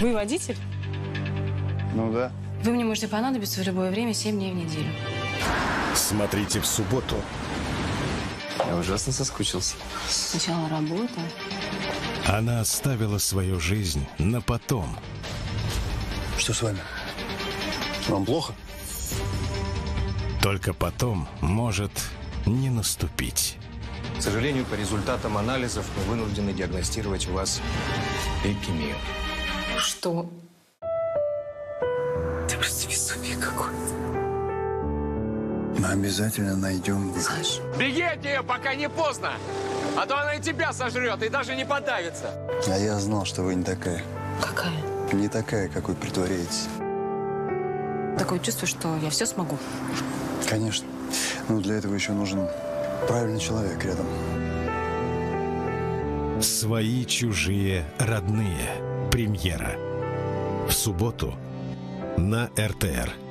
Вы водитель? Ну да. Вы мне можете понадобиться в любое время, 7 дней в неделю. Смотрите в субботу. Я ужасно соскучился. Сначала работа. Она оставила свою жизнь на потом. Что с вами? Вам плохо? Только потом может не наступить. К сожалению, по результатам анализов мы вынуждены диагностировать у вас лейкемию. Что? Ты просто безумие какой Мы обязательно найдем выход. Саш, Беги от нее, пока не поздно! А то она и тебя сожрет, и даже не подавится. А я знал, что вы не такая. какая? Не такая, какой притворяетесь. Такое чувство, что я все смогу. Конечно. Но для этого еще нужен правильный человек рядом. Свои, чужие, родные. Премьера. В субботу на РТР.